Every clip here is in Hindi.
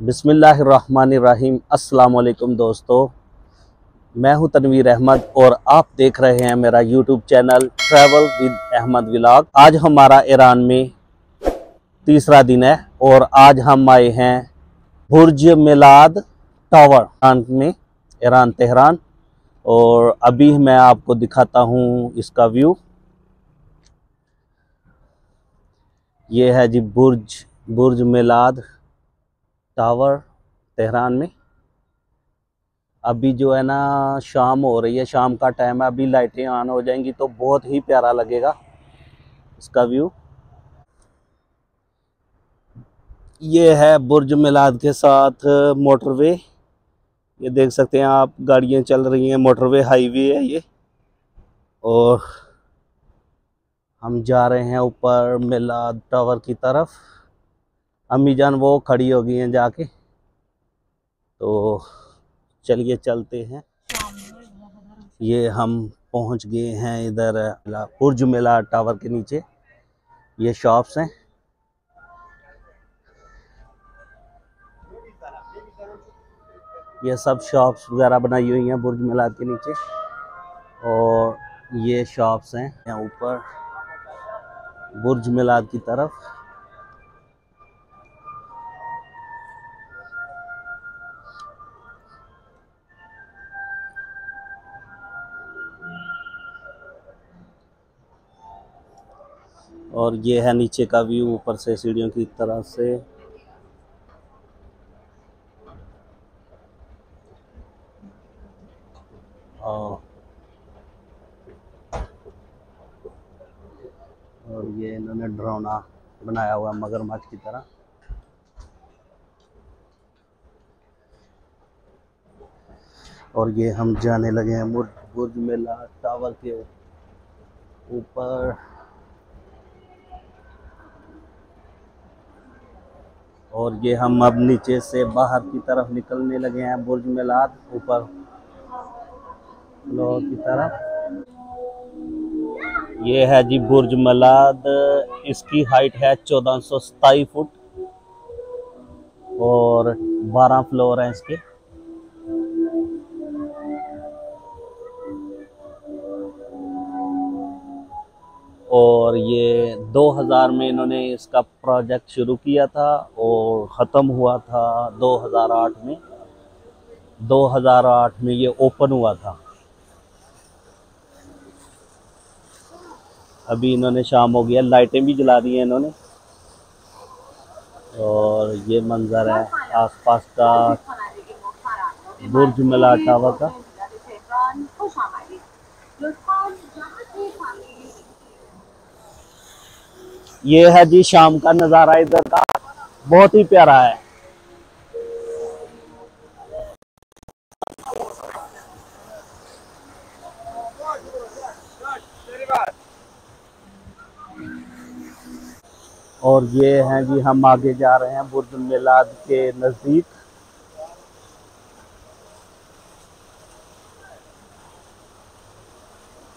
बिसमीम अस्सलाम दोस्तों। मैं हूँ तनवीर अहमद और आप देख रहे हैं मेरा YouTube channel travel with Ahmed vlog आज हमारा ईरान में तीसरा दिन है और आज हम आए हैं बुर्ज मिलाद टावर ईरान में, ईरान तेहरान। और अभी मैं आपको दिखाता हूँ इसका व्यू। ये है जी बुर्ज बुर्ज मिलाद टावर तेहरान में। अभी जो है ना, शाम हो रही है, शाम का टाइम है, अभी लाइटें ऑन हो जाएँगी तो बहुत ही प्यारा लगेगा इसका व्यू ये है बुर्ज मिलाद के साथ मोटरवे ये देख सकते हैं आप, गाड़ियाँ चल रही हैं मोटरवे हाईवे है ये। और हम जा रहे हैं ऊपर मिलाद टावर की तरफ़। अम्मी जान वो खड़ी हो गई हैं जाके। तो चलिए चलते हैं। ये हम पहुँच गए हैं इधर पुरज मेला टावर के नीचे। ये शॉप्स हैं। ये सब शॉप्स वगैरह बनाई हुई हैं बुर्ज मिलाद के नीचे। और ये शॉप्स हैं यहाँ ऊपर बुर्ज मिलाद की तरफ़। और ये है नीचे का व्यू, ऊपर से सीढ़ियों की तरह से। और ये इन्होंने ड्रोना बनाया हुआ मगरमच्छ की तरह। और ये हम जाने लगे हैं बुर्ज मेला टावर के ऊपर। और ये हम अब नीचे से बाहर की तरफ़ निकलने लगे हैं बुर्ज मिलाद, ऊपर फ्लोर की तरफ़। ये है जी बुर्ज मलाद, इसकी हाइट है चौदह फुट और बारह फ्लोर हैं इसके। और ये 2000 में इन्होंने इसका प्रोजेक्ट शुरू किया था और ख़त्म हुआ था 2008 में। 2008 में ये ओपन हुआ था। अभी इन्होंने शाम हो गया लाइटें भी जला दी हैं इन्होंने। और ये मंज़र है आसपास का बुर्ज मिला टावर का। ये है जी शाम का नज़ारा इधर का। बहुत ही प्यारा है। और ये हैं जी हम आगे जा रहे हैं बुद्ध मिलाद के नज़दीक।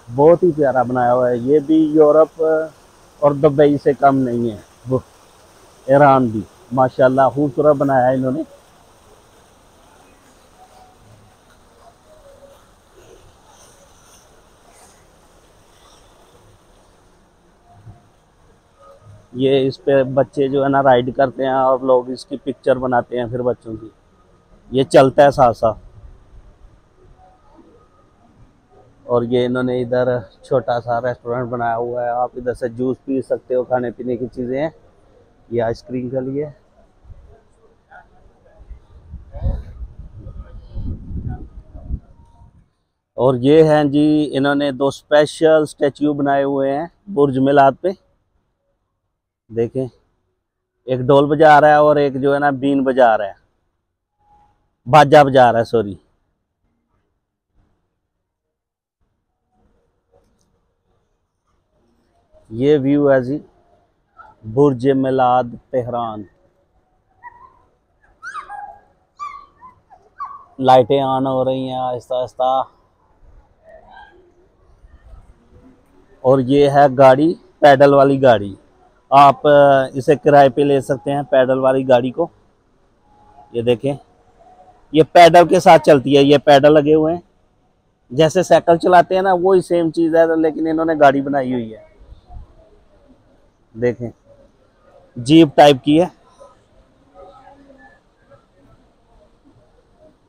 बहुत ही प्यारा बनाया हुआ है। ये भी यूरोप और दुबई से कम नहीं है। वो ईरान भी, माशाल्लाह, खूबसूरत बनाया है इन्होंने। ये इस पे बच्चे जो है ना राइड करते हैं और लोग इसकी पिक्चर बनाते हैं फिर बच्चों की। ये चलता है साथ साथ और ये इन्होंने इधर छोटा सा रेस्टोरेंट बनाया हुआ है। आप इधर से जूस पी सकते हो, खाने पीने की चीज़ें। हैं ये आइसक्रीम के लिए। और ये हैं जी, इन्होंने दो स्पेशल स्टैचू बनाए हुए हैं, बुर्ज मिलाद पे। देखें, एक ढोल बजा रहा है और एक जो है ना, बीन बजा रहा है। बाजा बजा रहा है सॉरी ये व्यू है जी, बुर्ज मिलाद तेहरान। लाइटें ऑन हो रही हैं, आहिस्ता आहिस्ता। और ये है गाड़ी, पैडल वाली गाड़ी। आप इसे किराए पे ले सकते हैं, पैडल वाली गाड़ी को। ये देखें, ये पैडल के साथ चलती है, ये पैडल लगे हुए हैं। जैसे साइकिल चलाते हैं ना, वही सेम चीज़ है, लेकिन इन्होंने गाड़ी बनाई हुई है। देखें। जीप टाइप की है।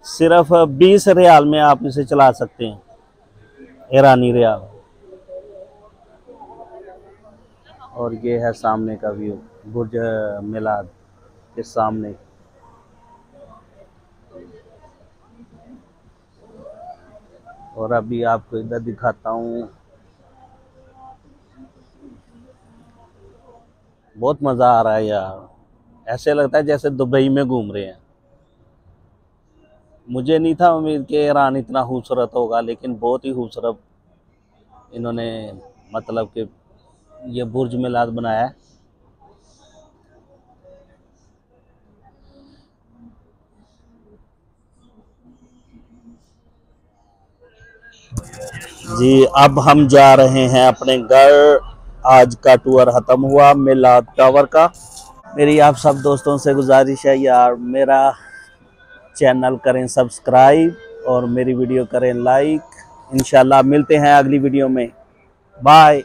सिर्फ़ बीस रियाल में आप इसे चला सकते हैं। ईरानी रियाल। और ये है सामने का व्यू, बुर्ज मिलाद के सामने। और अभी आपको इधर दिखाता हूँ। बहुत मज़ा आ रहा है यार। ऐसे लगता है जैसे दुबई में घूम रहे हैं। मुझे नहीं था उम्मीद कि ईरान इतना खूबसूरत होगा, लेकिन बहुत ही खूबसूरत इन्होंने मतलब कि ये बुर्ज मिलाद बनाया है। जी, अब हम जा रहे हैं अपने घर। आज का टूर ख़त्म हुआ, मिलाद टावर का। मेरी आप सब दोस्तों से गुजारिश है यार, मेरा चैनल करें सब्सक्राइब और मेरी वीडियो करें लाइक इंशाल्लाह मिलते हैं अगली वीडियो में। बाय